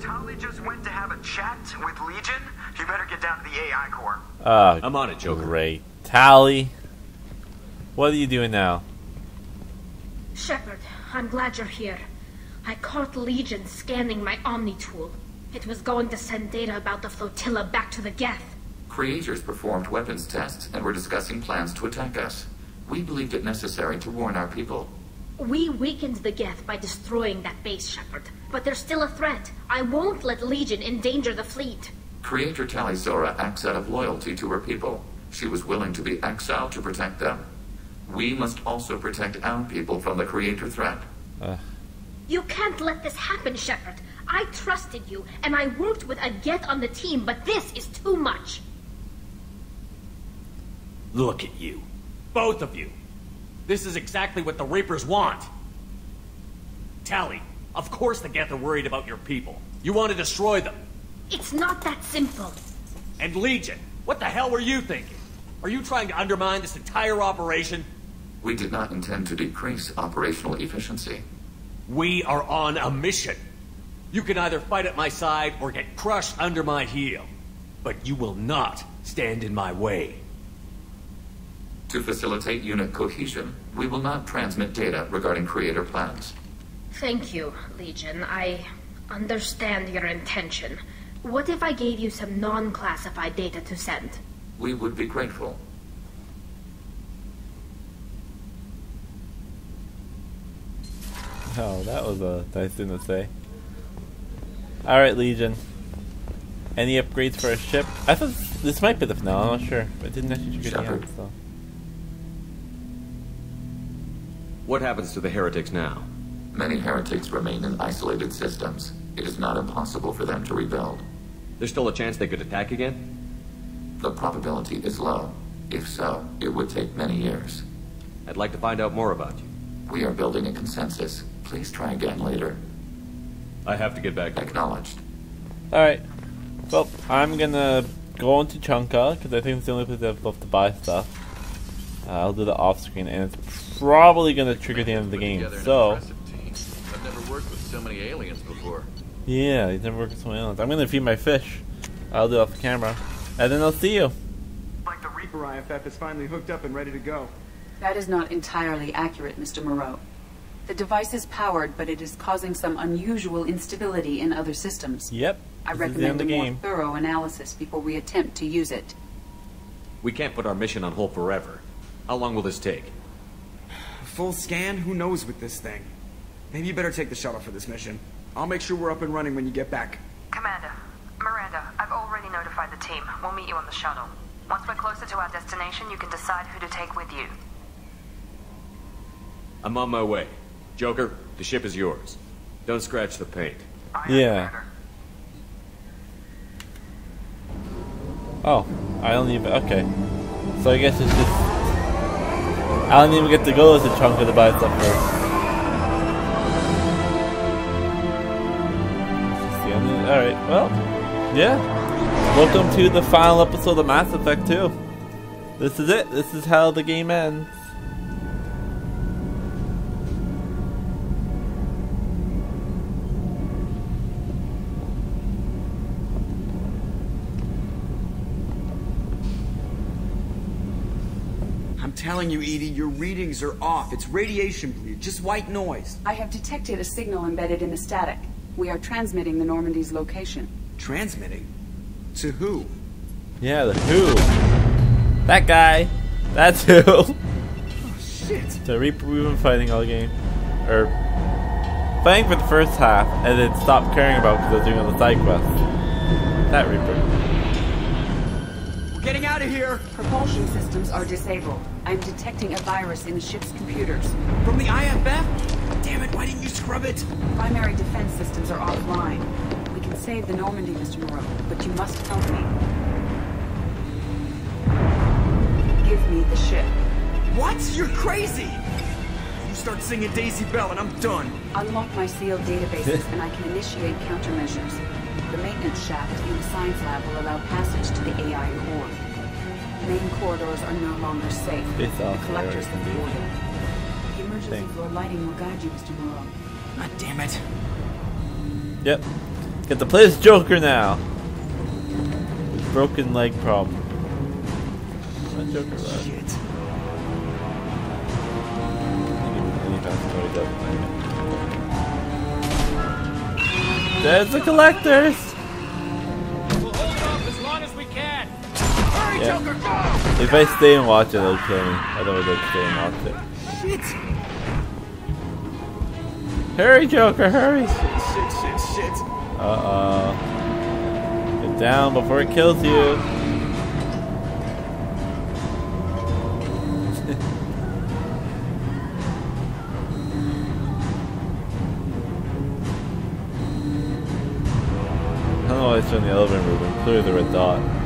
Tali just went to have a chat with Legion. You better get down to the AI core. Uh, I'm on it, Joker. great. Tali, what are you doing now? Shepard, I'm glad you're here. I caught Legion scanning my Omni tool. It was going to send data about the flotilla back to the Geth. Creators performed weapons tests and were discussing plans to attack us. We believed it necessary to warn our people. We weakened the Geth by destroying that base, Shepard. But there's still a threat. I won't let Legion endanger the fleet. Creator Tali'Zorah acts out of loyalty to her people. She was willing to be exiled to protect them. We must also protect our people from the Creator threat. You can't let this happen, Shepard. I trusted you, and I worked with a Geth on the team, but this is too much. Look at you. Both of you. This is exactly what the Reapers want. Tali, of course the Geth are worried about your people. You want to destroy them. It's not that simple. And Legion, what the hell were you thinking? Are you trying to undermine this entire operation? We did not intend to decrease operational efficiency. We are on a mission. You can either fight at my side or get crushed under my heel. But you will not stand in my way. To facilitate unit cohesion, we will not transmit data regarding Creator plans. Thank you, Legion. I understand your intention. What if I gave you some non-classified data to send? We would be grateful. Oh, that was a nice thing to say. Alright, Legion. Any upgrades for a ship? I thought this, this might be the finale, I'm not sure. It didn't actually trigger the end, so. What happens to the heretics now? Many heretics remain in isolated systems. It is not impossible for them to rebuild. There's still a chance they could attack again? The probability is low. If so, it would take many years. I'd like to find out more about you. We are building a consensus. Please try again later. I have to get back to work. Acknowledged. Alright. Well, I'm gonna go into Chunka, because I think it's the only place I have left to buy stuff. Uh, I'll do the off screen, and it's probably gonna trigger the end of the game. together an So, worked with so many aliens before. yeah, he's never worked with so many aliens. I'm gonna feed my fish. I'll do it off the camera. And then I'll see you. Like the Reaper. Reaper IFF is finally hooked up and ready to go. That is not entirely accurate, Mr. Moreau. The device is powered, but it is causing some unusual instability in other systems. Yep. I this is the end recommend of a more thorough analysis before we attempt to use it. We can't put our mission on hold forever. How long will this take? Full scan? Who knows with this thing? Maybe you better take the shuttle for this mission. I'll make sure we're up and running when you get back. Commander, Miranda, I've already notified the team. We'll meet you on the shuttle. Once we're closer to our destination, you can decide who to take with you. I'm on my way. Joker, the ship is yours. Don't scratch the paint. Yeah. Oh, I don't even. Okay. So I guess it's just. I don't even get to go as a chunk of the buy stuff first. Alright, well, yeah. Welcome to the final episode of Mass Effect 2. This is it. This is how the game ends. I'm telling you, EDI, your readings are off. It's radiation bleed, just white noise. I have detected a signal embedded in the static. We are transmitting the Normandy's location. Transmitting? To who? Yeah, the Who. That guy. That's who. Oh, shit. The Reaper we've been fighting all game. Or fighting for the first half and then stopped caring about because I was doing all the side quests. That Reaper. Here. Propulsion systems are disabled. I'm detecting a virus in the ship's computers. From the IFF? Damn it, why didn't you scrub it? Primary defense systems are offline. We can save the Normandy, Mr. Moreau, but you must help me. Give me the ship. What? You're crazy! You start singing Daisy Bell and I'm done. Unlock my sealed databases and I can initiate countermeasures. The maintenance shaft in the science lab will allow passage to the AI core. Main corridors are no longer safe. It's the collectors there, have boarded. The emergency Thank- floor lighting will guide you, Mr. Moreau. God damn it. Yep. Get to play as Joker now. Broken leg problem. Not Joker left. Shit. There's the collectors. Yeah. Joker, go! If I stay and watch it, they'll kill me. Otherwise, I'd stay and watch it. Shit. Hurry, Joker, hurry! Shit, shit, shit. shit. Uh oh. Get down before it kills you. I don't know why it's in the elevator moving. Clearly the red dot.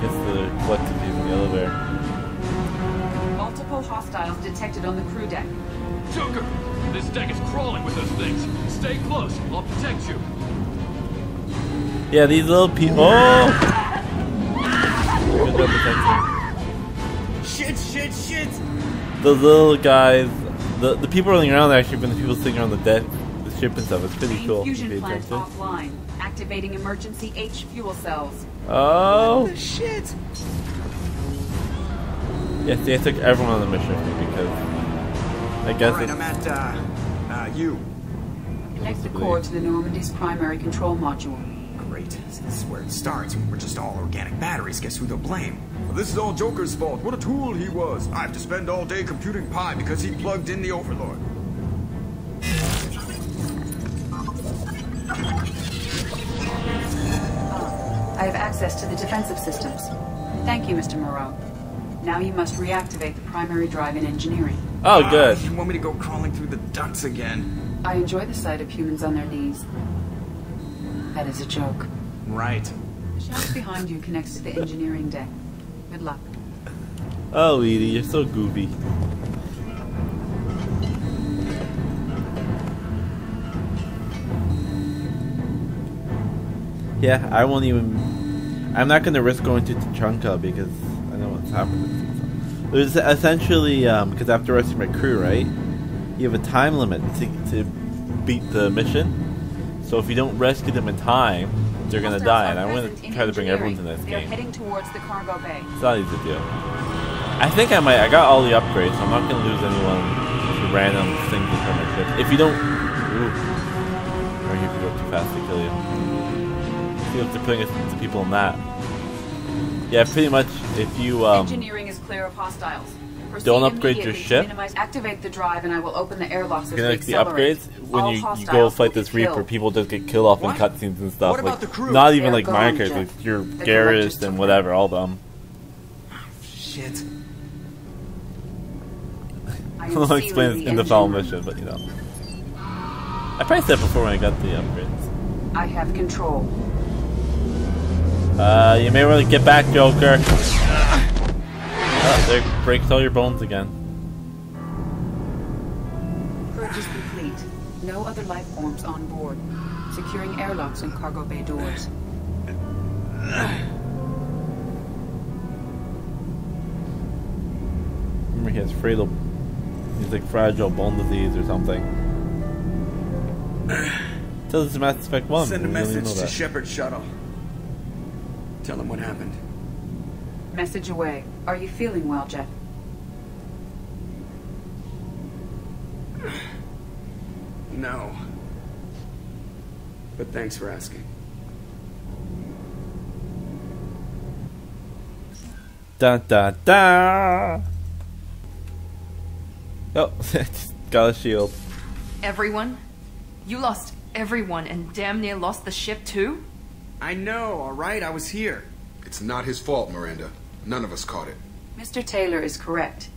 Gets the collective using the elevator. Multiple hostiles detected on the crew deck. Joker! This deck is crawling with those things. Stay close. I'll protect you. Yeah, these little people. Oh! Good job protecting. Shit, shit, shit. the little guys, the the people running around are actually been the people sitting on the deck, the ship and stuff. It's pretty Main cool. fusion plant attention. offline. Activating emergency H fuel cells. Oh, Shit. yes, they took everyone on the mission because I guess Alright, it's, I'm at, uh, uh, you. Connect the Possibly. core to the Normandy's primary control module. Great. This is where it starts. We're just all organic batteries. Guess who they'll blame? Well, this is all Joker's fault. What a tool he was. I have to spend all day computing pi because he plugged in the Overlord. I have access to the defensive systems. Thank you, Mr. Moreau. Now you must reactivate the primary drive in engineering. oh Ah, good. You want me to go crawling through the ducts again? I enjoy the sight of humans on their knees. That is a joke. Right. The shaft behind you connects to the engineering deck. Good luck. Oh, EDI, you're so goofy. Yeah, I won't even. I'm not going to risk going to Tuchanka because I know what's happening. It was essentially um, because after rescuing my crew, right? You have a time limit to, to beat the mission. So if you don't rescue them in time, they're going to die, and I want to try to bring everyone to this game. heading towards the cargo bay. It's not easy to do. I think I might. I got all the upgrades, so I'm not gonna lose anyone to random things in front of my ship. If you don't, ooh, or you go too fast, they kill you. See if they're putting it to people in that. Yeah, pretty much. If you um, Engineering is clear of hostiles. Proceed Don't upgrade your ship? minimize- Activate the drive, and I will open the airlocks as you know, we like the upgrades when All you, you go fight will be this Reaper, killed. people just get killed off What? in cutscenes and stuff. What about like, the crew? Not even They're like my gone, character, like your The Garrus collectors and whatever, all them. Shit. I I am don't know to explain the it in the final mission, but you know. I probably said before when I got the upgrades. I have control. Uh, you may want to get back, Joker. Oh, there breaks all your bones again. Purge is complete. No other life forms on board. Securing airlocks and cargo bay doors. Remember, he has frail. He's like fragile bone disease or something. Tells us Mass Effect 1. Send a we don't even message know to that. Shepard Shuttle. Tell him what happened. Message away. Are you feeling well, Jeff? No. But thanks for asking. Da da da! Oh, just got a shield. Everyone? You lost everyone and damn near lost the ship too? I know, alright? I was here. It's not his fault, Miranda. None of us caught it. Mr. Taylor is correct.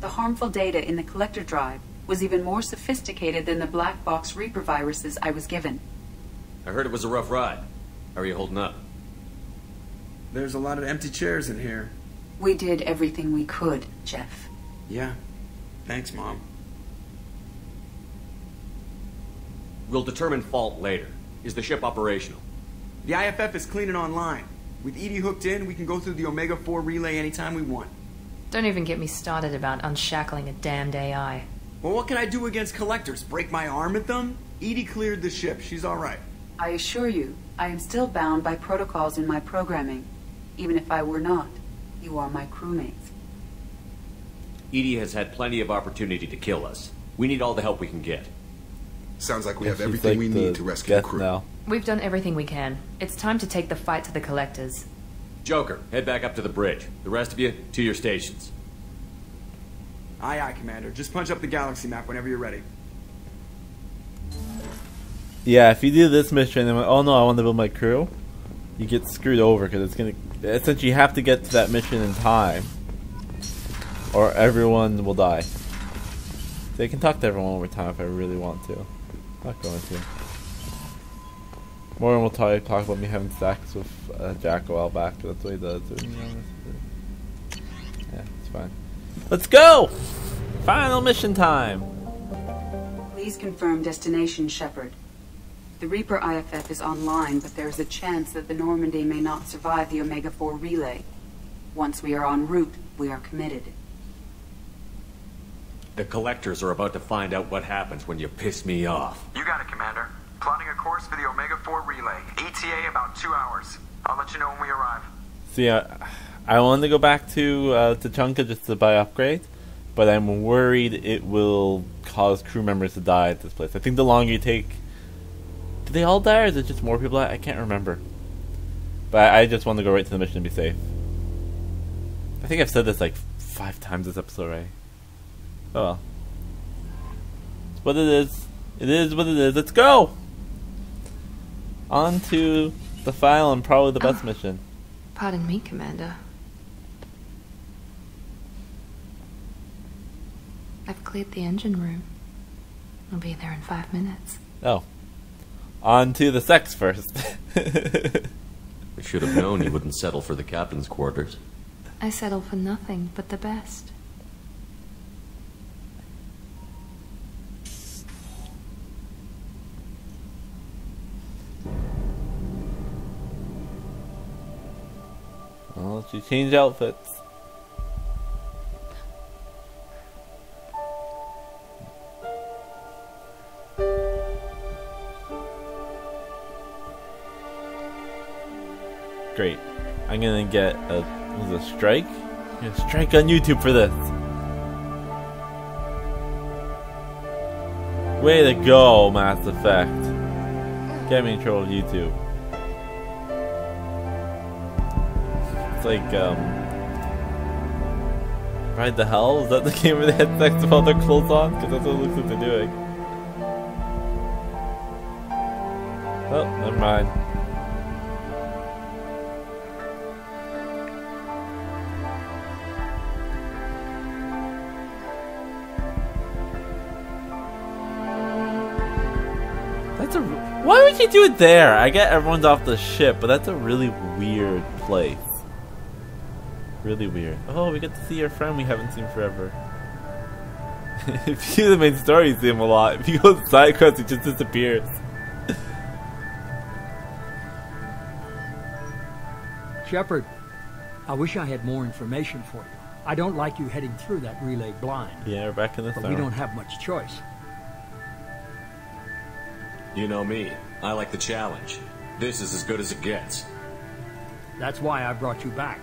The harmful data in the collector drive was even more sophisticated than the black box Reaper viruses I was given. I heard it was a rough ride. How are you holding up? There's a lot of empty chairs in here. We did everything we could, Jeff. Yeah. Thanks, Mom. We'll determine fault later. Is the ship operational? The IFF is clean and online. With EDI hooked in, we can go through the Omega 4 relay anytime we want. Don't even get me started about unshackling a damned AI. Well, what can I do against collectors? Break my arm at them? EDI cleared the ship. She's alright. I assure you, I am still bound by protocols in my programming. Even if I were not, you are my crewmates. EDI has had plenty of opportunity to kill us. We need all the help we can get. Sounds like we Yeah, have everything like we need to rescue the crew. knell. We've done everything we can. It's time to take the fight to the collectors. Joker, head back up to the bridge. The rest of you, to your stations. Aye, aye, Commander. Just punch up the galaxy map whenever you're ready. Yeah, if you do this mission and oh no, I want to build my crew, you get screwed over because it's gonna. Essentially, you have to get to that mission in time, or everyone will die. They can talk to everyone over time if I really want to. Not going to. Morgan will tell you talk about me having sex with uh, Jack a while back. That's what he does. Yeah, it's fine. Let's go! Final mission time. Please confirm destination, Shepard. The Reaper IFF is online, but there is a chance that the Normandy may not survive the Omega-4 relay. Once we are en route, we are committed. The collectors are about to find out what happens when you piss me off. You got it, Commander. Course for the Omega 4 relay. ETA about two hours. I'll let you know when we arrive. See, I, I wanted to go back to uh, Tuchanka just to buy upgrades, but I'm worried it will cause crew members to die at this place. I think the longer you take, do they all die, or is it just more people? die? I can't remember. But I, I just want to go right to the mission and be safe. I think I've said this like five times this episode, right? Oh well. It's what it is. It is what it is. Let's go! On to the file and probably the best oh. mission. Pardon me, Commander. I've cleared the engine room. I'll be there in five minutes. Oh. On to the sex first. I should have known you wouldn't settle for the captain's quarters. I settle for nothing but the best. She changed outfits. Great. I'm gonna get a was a strike? I'm gonna strike on YouTube for this. Way to go, Mass Effect. Get me in trouble with YouTube. Like, um. Ride to Hell? Is that the game where they had sex with all their clothes on? Because that's what it looks like they're doing. Oh, never mind. That's a. Why would you do it there? I get everyone's off the ship, but that's a really weird place. Really weird. Oh, we get to see our friend we haven't seen forever. if you do the main story, you see him a lot. If you go to side quests, he just disappears. Shepard, I wish I had more information for you. I don't like you heading through that relay blind. Yeah, we're back in the But summer. we don't have much choice. You know me. I like the challenge. This is as good as it gets. That's why I brought you back.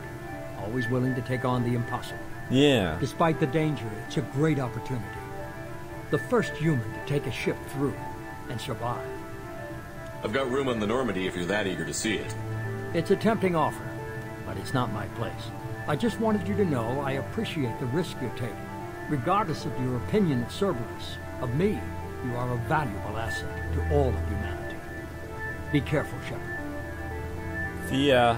Always willing to take on the impossible. Yeah. Despite the danger, it's a great opportunity. The first human to take a ship through and survive. I've got room on the Normandy if you're that eager to see it. It's a tempting offer, but it's not my place. I just wanted you to know I appreciate the risk you're taking. Regardless of your opinion of Cerberus, of me, you are a valuable asset to all of humanity. Be careful, Shepard. See ya.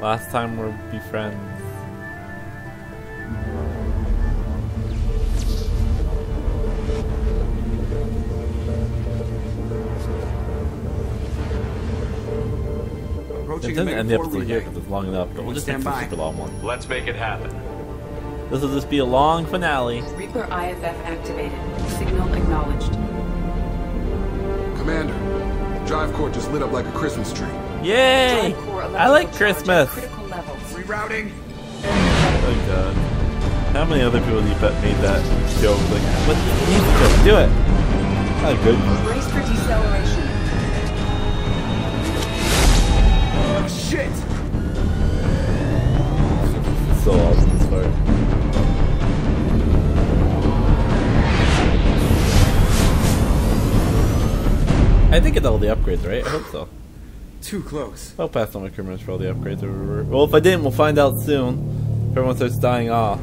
Last time we'll be friends. It Approaching doesn't Omega end the 4 episode here because it's long enough, but we'll just make Stand this a super long one. Let's make it happen. This will just be a long finale. Reaper IFF activated. Signal acknowledged. Commander, the drive core just lit up like a Christmas tree. Yay! I like Christmas. Rerouting. Oh god. How many other people you bet made that joke? Like, what you do it? Not good. Brace for deceleration. Oh, shit! So awesome this part. I think it's all the upgrades, right? I hope so. Too close. I'll pass on my criminals for all the upgrades. Or whatever. Well, if I didn't, we'll find out soon. If everyone starts dying off.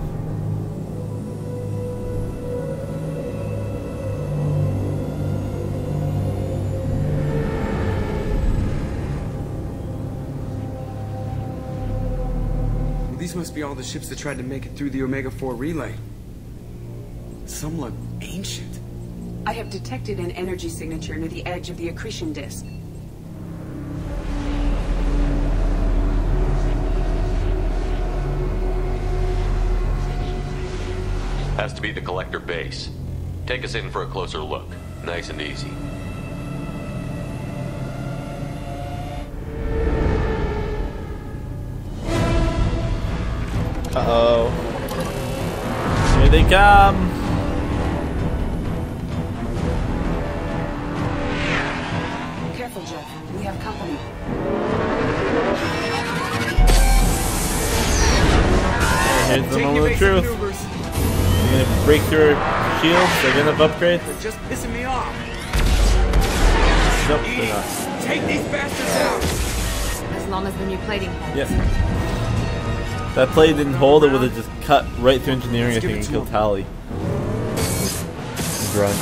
Well, these must be all the ships that tried to make it through the Omega-4 relay. Some look ancient. I have detected an energy signature near the edge of the accretion disk. Has to be the collector base. Take us in for a closer look. Nice and easy. Uh oh. Here they come. Careful, Jeff. We have company. Here's the Take moment of truth. Maneuvers. Break through shields. They're gonna have upgrades. They're just pissing me off. Nope, they're not. Take these bastards out! As long as the new plating holds. Yes. That play didn't hold. It would have just cut right through engineering. I Let's give think it and to killed him. Tali. Grunt.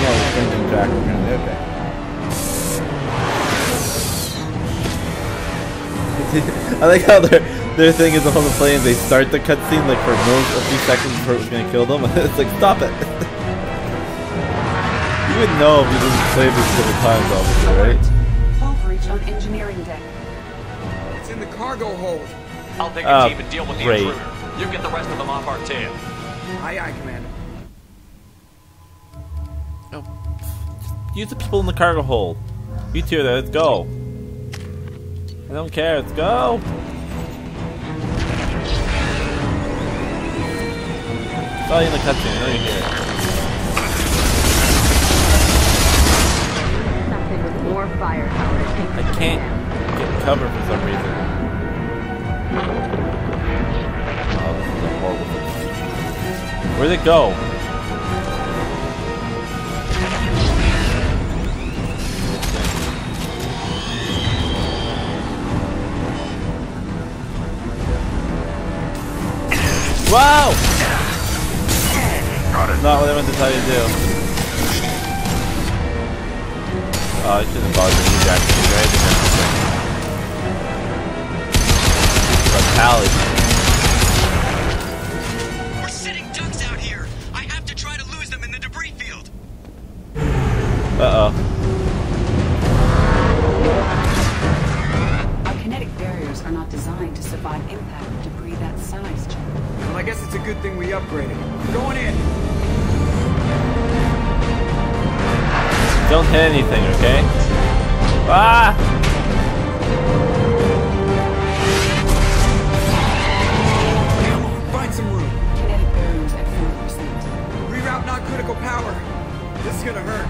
No, it's Benjamin Jack. apparently. Okay. I like how their their thing is on the plane. They start the cutscene like for most a few seconds before it was gonna kill them. And it's like stop it. you would know if you didn't play this couple times, obviously, right? Hull breach on engineering deck. It's in the cargo hold. I'll take a ah, team and deal with the great. intruder. You get the rest of them off our tail. Aye, aye, Commander. Oh. Use the people in the cargo hold. You two there, let's go. I don't care, let's go. You in the cutscene, I know you're here. Something with more firepower I can't get cover for some reason. Oh, this is a horrible. Where'd it go? Wow! Not what I meant to tell you to do. Oh, I shouldn't bother you, Jack. You're right But Pally. We're sitting ducks out here. I have to try to lose them in the debris field. Uh anything, okay? Ah! Find some room. Kinetic barriers at 40%. Reroute non-critical power. This is gonna hurt.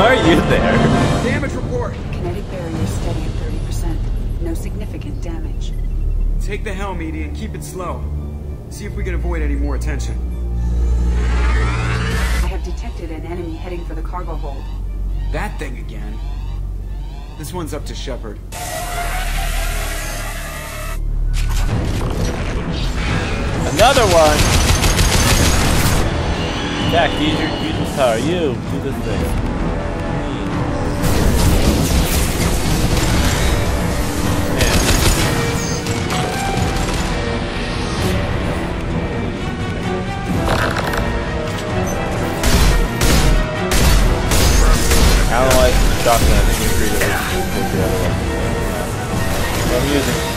Are you there? Damage significant damage. Take the helm, EDI, and keep it slow. See if we can avoid any more attention. I have detected an enemy heading for the cargo hold. That thing again. This one's up to Shepard. Another one! Jack, use your, use your power. You, do this thing. Shotgun. I think take the other one. I'm using.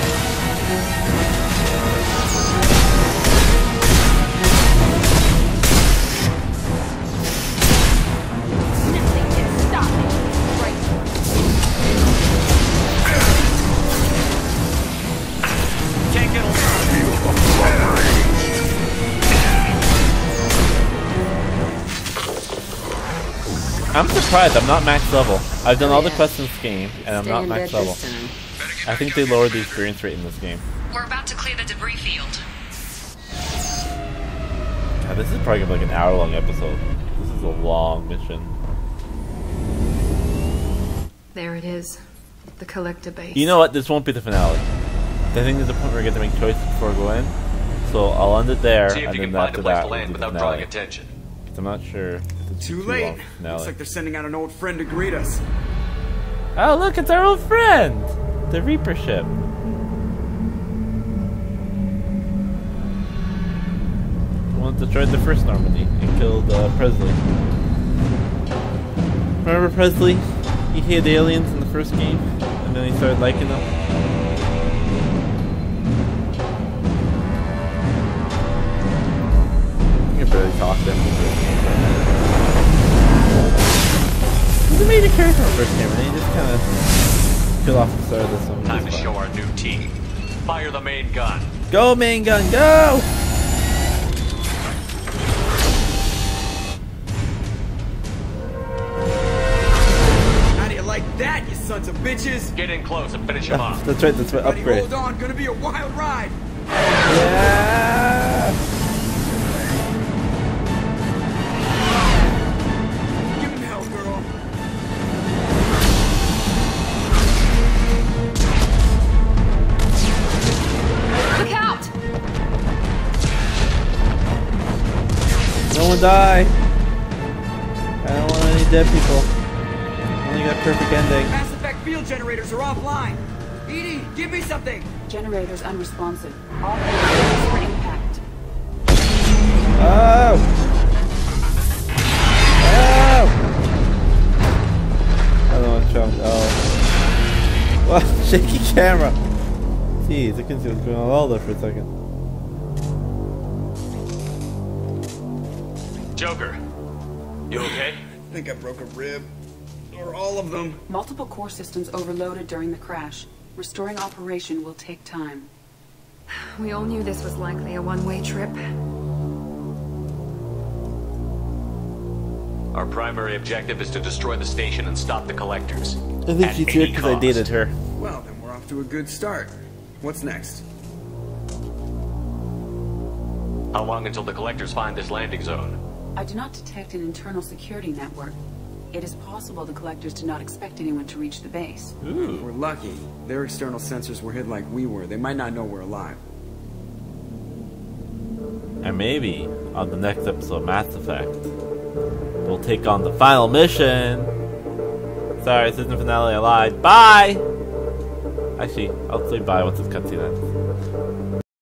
Surprised. I'm not max level. I've done all the oh, quests in this game, and I'm not max level. I think they lowered the experience rate in this game. We're about to clear the debris field. God, this is probably gonna be like an hour long episode. This is a long mission. There it is. The collector base. You know what? This won't be the finale. I think there's a point where we get to make choices before we go in. So I'll end it there, See if and you then can find after a place that, to we'll land do the without finale. drawing attention. 'Cause I'm not sure. If it's Too long late. finale. Looks like they're sending out an old friend to greet us. Oh, look, it's our old friend! The Reaper ship. The one that destroyed the first Normandy and killed uh, Pressly. Remember Pressly? He hated aliens in the first game, and then he started liking them. I can barely talk to him. He's a major character in the first game, and he just kind of kill off the start of this one. Time to show our new team. Fire the main gun. Go, main gun, go! How do you like that, you sons of bitches? Get in close and finish him off. That's right, that's right, Buddy, upgrade. hold on, gonna be a wild ride. Yeah! No one die! I don't want any dead people. Only got perfect ending. Mass Effect field generators are offline. EDI, give me something. Generators unresponsive. All hands for impact. Oh! Oh! I don't want to jump. Oh. Well, shaky camera. Jeez, I couldn't see what's going on all there for a second. Joker, you okay? I think I broke a rib. Or all of them. Multiple core systems overloaded during the crash. Restoring operation will take time. We all knew this was likely a one-way trip. Our primary objective is to destroy the station and stop the collectors. I think At she's here because I dated her. Well, then we're off to a good start. What's next? How long until the collectors find this landing zone? I do not detect an internal security network. It is possible the collectors did not expect anyone to reach the base. We're lucky. Their external sensors were hid like we were. They might not know we're alive. And maybe on the next episode of Mass Effect, we'll take on the final mission. Sorry, this isn't the finale. I lied. Bye. Actually, I'll say bye once this cutscene ends.